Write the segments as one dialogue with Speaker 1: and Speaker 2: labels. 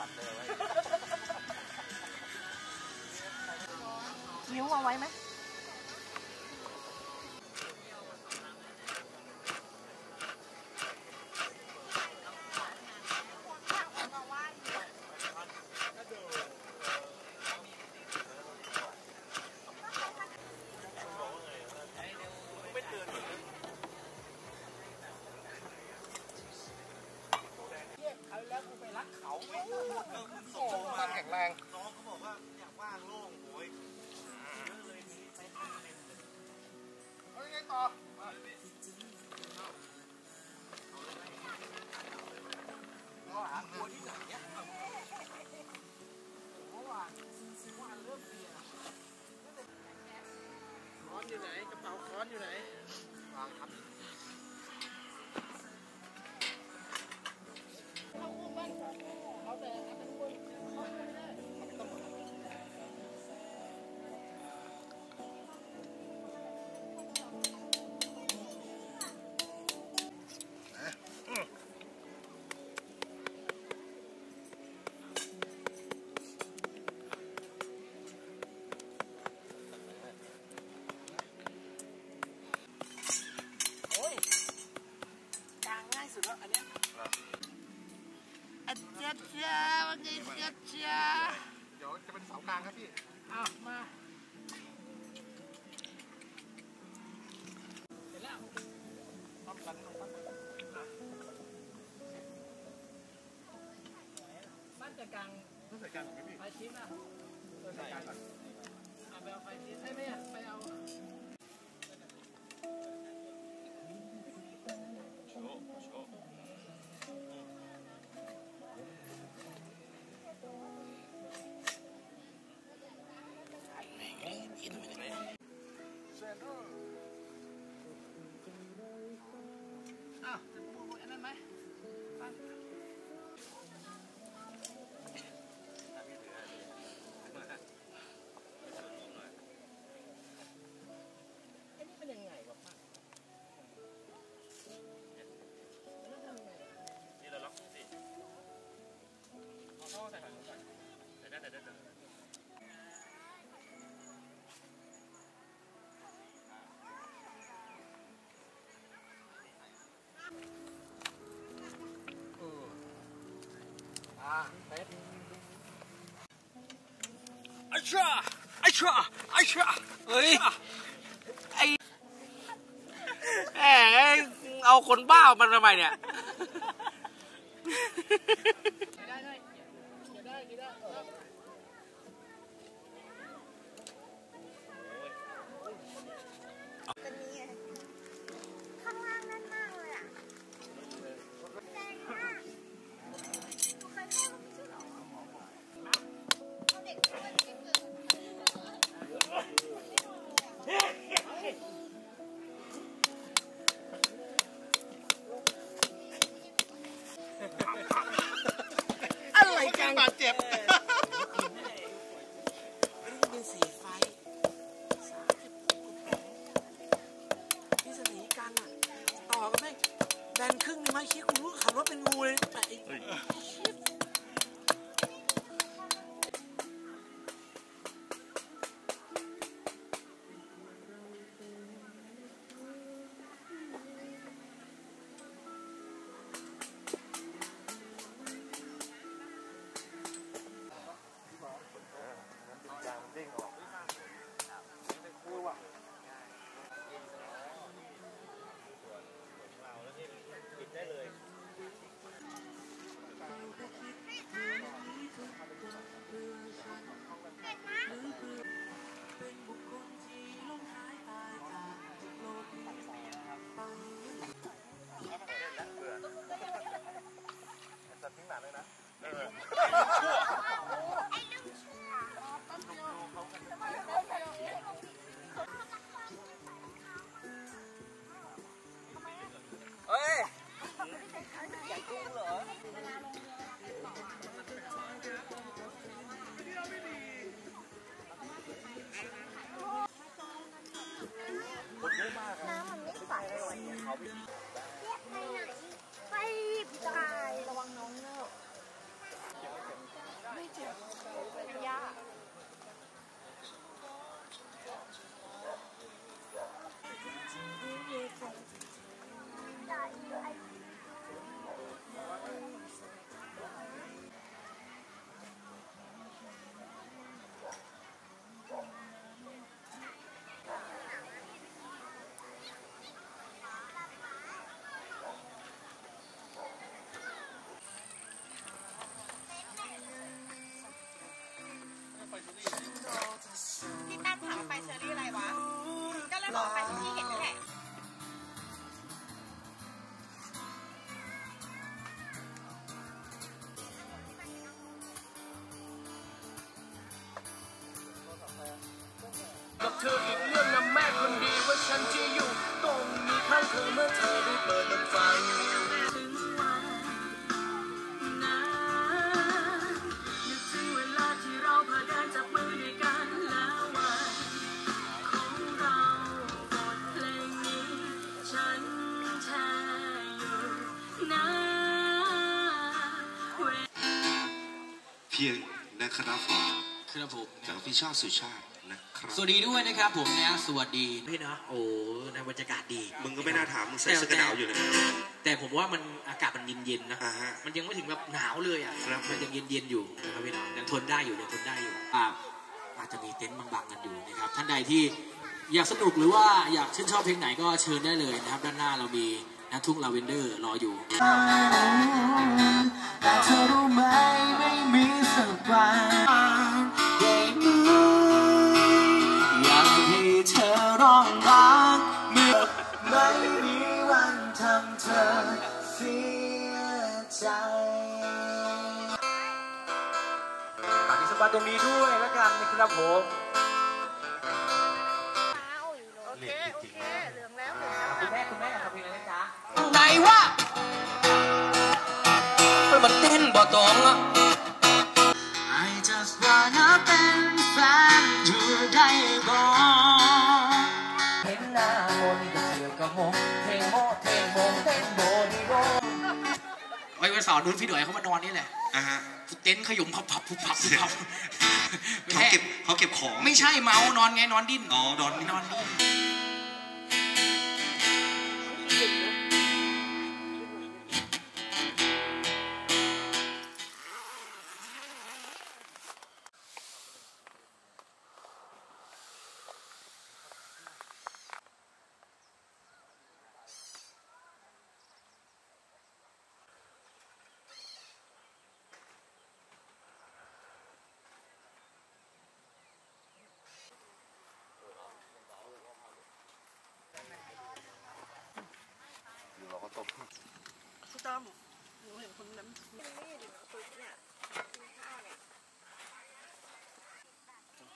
Speaker 1: ปัดเลยไว้
Speaker 2: นิ้วเอาไว้ไหม
Speaker 1: ค้อนอยู่ไหนกระเป๋าค้อนอยู่ไหนวางครับ
Speaker 2: กลาง
Speaker 1: ต้องใส่กันไหมพี่
Speaker 2: ไฟชิ้นอะ
Speaker 1: ต้องใส่กันก่อน
Speaker 2: เอาไปเอาไฟชิ้นใช่ไหมอะไปเอา
Speaker 1: เอ่า
Speaker 2: เป๊ะไอ้ชาไอ้ชาไอ้ชาเฮ้ยไอ้แหมเอาคนบ้ามันทำไมเนี่ยได้ได้ได้ได้่อ
Speaker 3: กันแม่แบนครึ่งนึงไหมเชี่ยกูรู้ขับรถเป็นงูเลยแต่ไอ้เชี่ย ไปไหนไปตายระวังน้องเน
Speaker 2: อะไม่
Speaker 1: เจ็บ่
Speaker 4: อไปที่พี่เห็นนั่นแหละ
Speaker 5: กับเธออีกเรื่องนะแม่คนดีว่าฉันจะอยู่ตรงนี้ข้างเธอเมื่อเธอได้เปิดมันฟัง พียงและ
Speaker 6: คณะฟ้า
Speaker 7: ครับผม
Speaker 6: จากพี่ชาติสุชาตินะครับ
Speaker 7: สวัสดีด้วยนะครับผมนะสวัสดีพี่นะโอ้ในบรรยากาศดี
Speaker 6: มึงก็ไม่น่าถามมึงใส่เสื้อกันหนาวอยู่เลย
Speaker 7: แต่ผมว่ามันอากาศมันเย็นๆนะ
Speaker 6: อ่าฮะ
Speaker 7: มันยังไม่ถึงแบบหนาวเลยอะ
Speaker 6: ครับผม
Speaker 7: มันยังเย็นๆอยู่นะครับพี่น้องยังทนได้อยู่ยังทนได้อยู่อ่าอาจจะมีเต็นท์บางๆกันอยู่นะครับท่านใดที่อยากสนุกหรือว่าอยากชื่นชอบเพลงไหนก็เชิญได้เลยนะครับ ด้านหน้าเรามีนะทุ่งลาเวนเดอร์รออยู่
Speaker 5: ตรงนี้ด้วยแล้วกันนะครับผม
Speaker 4: เสา
Speaker 7: ร์นู้นพี่ดอยเขามานอนนี่แหละ
Speaker 6: อะฮะ
Speaker 7: เต็นท์ขยมพับพับพุบพับพุบพับ
Speaker 6: เขาเก็บเขาเก็บของ
Speaker 7: ไม่ใช่เมานอนไงนอนดิ้น
Speaker 6: อ๋อนอนนี่
Speaker 7: นอนดิ้น
Speaker 4: หนูเห็นคนนั้นนี่ดิซุปเนี่ยกินข้าวเนี่ย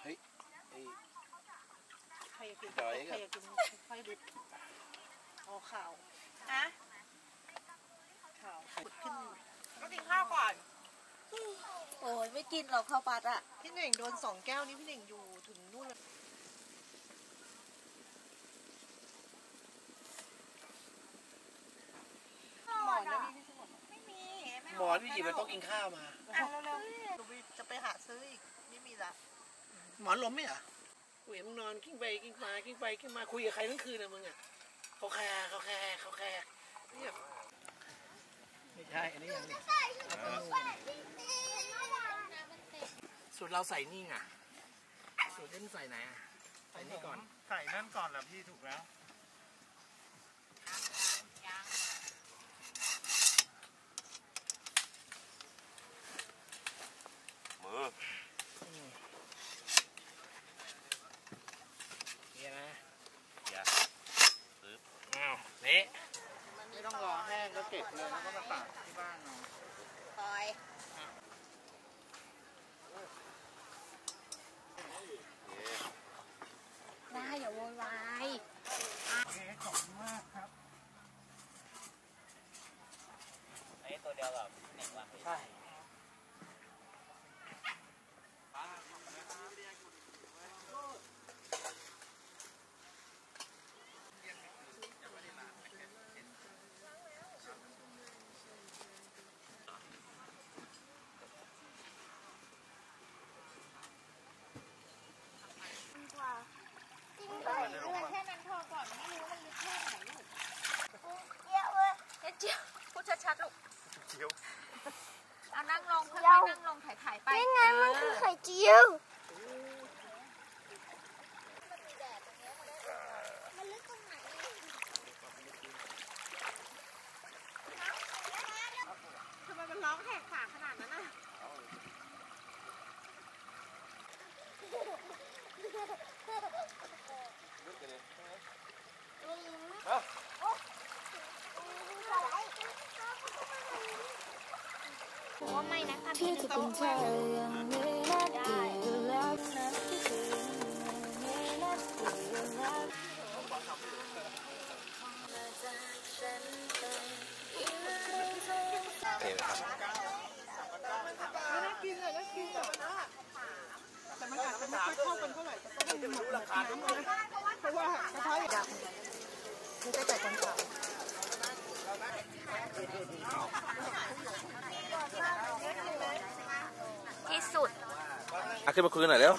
Speaker 1: เฮ้ยไอ้
Speaker 4: ใครอยากกินใครอยากกินไฟดิบเอาข่าวอะข่าวขึ้นก็กินข้าวก่อน
Speaker 8: โอ้ยไม่กินหรอกข้าวปัดอะ
Speaker 4: พี่เน่งโดนสองแก้วนี้พี่เน่งอยู่ถึงนู่นเลยหมอนนะพี่พี่สมอน
Speaker 8: ไม่มี
Speaker 1: หม อนพี่หยิบมันต้องกินข้าวมา
Speaker 4: อะเร็วๆหนูจะไปหาซื้ออีกไม่มีละ
Speaker 1: หมอนล้มไหมอะกูเห็นมึงนอนกิ้งไปกิ้งมากิ้งไปกิ้งมาคุยกับใครทั้งคืนนะมึงอะเขาแคร์เขาแคร์เขาแคร์เนี่ยไม่ใช่อันนี้ยังนี่สูตรเราใส่นี่ไงสูตรเล่นใส่ไหนอะใส่นี่ก่อน
Speaker 2: ใส่นั่นก่อนแหละพี่ถูกแล้ว
Speaker 1: you ที่จะเป็นา
Speaker 8: ดนั้อ
Speaker 4: ย่า
Speaker 8: ไม่
Speaker 4: นี้ มันจะรู้ราคา
Speaker 1: เพ
Speaker 9: ราะว่า
Speaker 4: กระเพาะดำมันจะแต่กันเก่า
Speaker 2: ที่สุด
Speaker 6: อะขึ้นมาคุยกันหน่อยเร็ว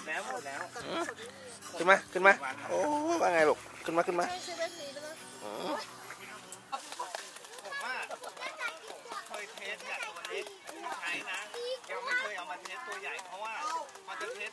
Speaker 6: ขึ้นมาขึ้นมาโอ้ยว่าไงลูกขึ้นมาขึ้นมาอืมา
Speaker 10: ตัวเล็กใช้นะยังไม่เคยเอามาเทสตัวใหญ่เพราะว่ามันจะเทส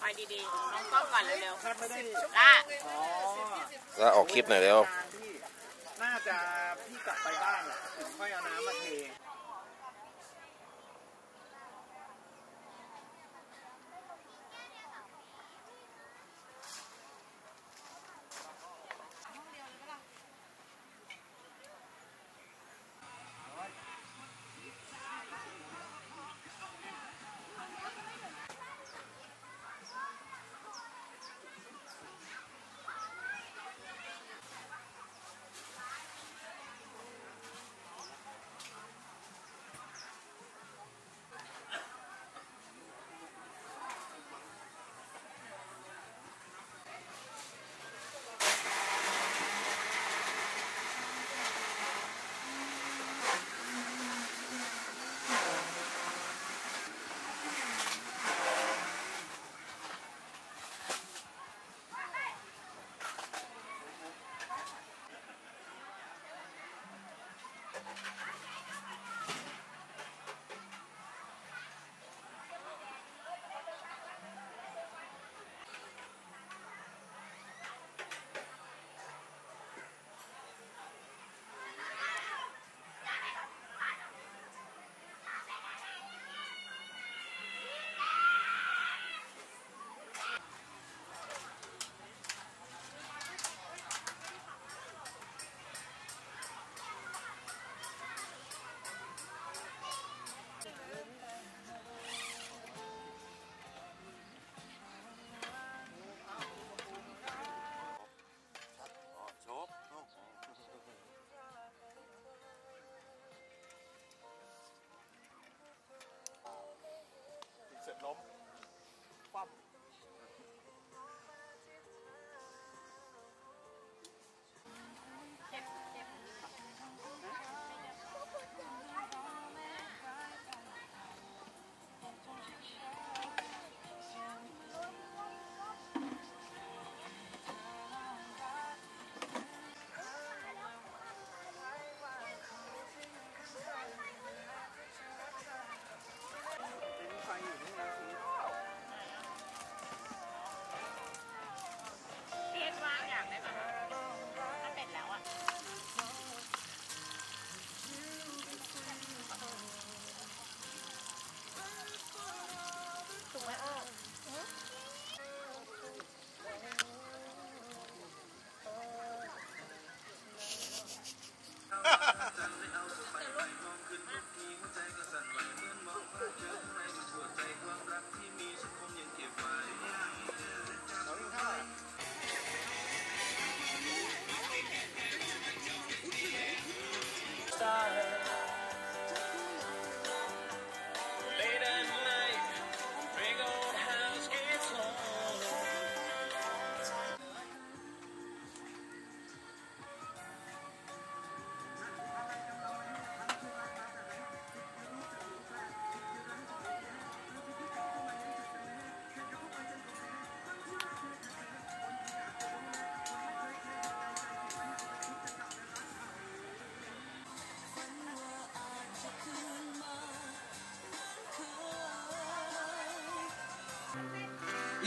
Speaker 11: ไปดีๆ น้องก้องก่อนเร็วๆล่า
Speaker 6: แล้ว ออกคลิปหน่อยเร็ว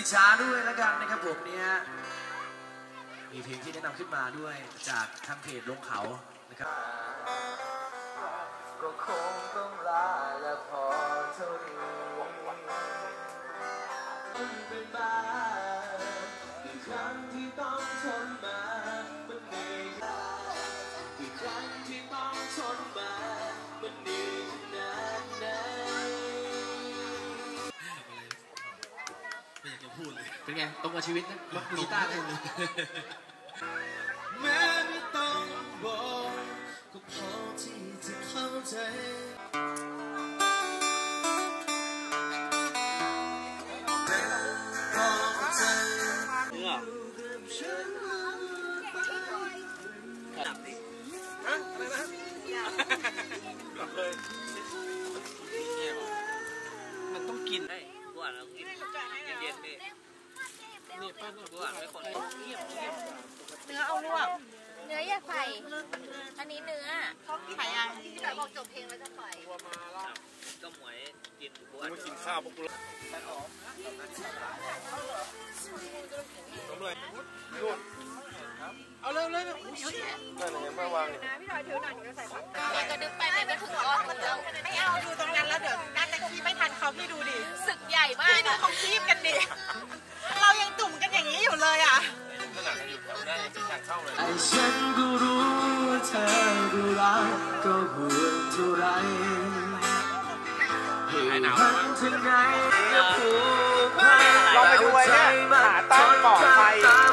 Speaker 10: อิ
Speaker 7: จฉาด้วยแล้วกันนะครับผมเนี่ยมีเพลงที่แนะนำขึ้นมาด้วยจากทางเพจลงเขานะครับ
Speaker 12: เล
Speaker 7: ยเป็นไงตรงกับชีวิตนะมีต้าเลย เนื้
Speaker 12: อเอา
Speaker 4: ลวก
Speaker 2: เนื้ออย่าใส่ อันนี้เนื้อ
Speaker 4: ไข่ยัง
Speaker 2: ที่แบบบอกจบเพลงแล้วจะปล่อย
Speaker 12: ก็หมวยกินกูอ่าน
Speaker 8: ไม่กินข้าวพวกกูแล้วผมเลยนู่น
Speaker 1: เอาเร็วเร็วเร็วเยอะแยะ
Speaker 8: นั่นไงมาวาง
Speaker 4: นะพี่ดอยถือหน่อยหนูจะใส่ผัก
Speaker 2: เดี๋ยวก็ดึงไปไมันก็ถึงก้อนหมแล้ว
Speaker 4: ไม่เอาดูตรงนั้นแล้วเดี๋ยวน่าจะคีบไม่ทันเขาพี่ดูดิ
Speaker 2: ศึกใหญ่มาก
Speaker 4: พี่ดูข
Speaker 2: อะ
Speaker 4: เขาคีบกันดิ เรายังจุ่ม อย่างนี้อยู่เลยอะ
Speaker 8: ขนาดอยู่แถวหน้ายังเป็นทางเข้าเลย
Speaker 7: ไอ้ฉันก็รู้ว่าเธอก็รักก็ห่วงเท่าไรเหตุพันถึงไหนก็ผูกพัน
Speaker 12: ลองไปดูไอ้เนี่ยหาตั้งก่อไฟ
Speaker 7: ตาม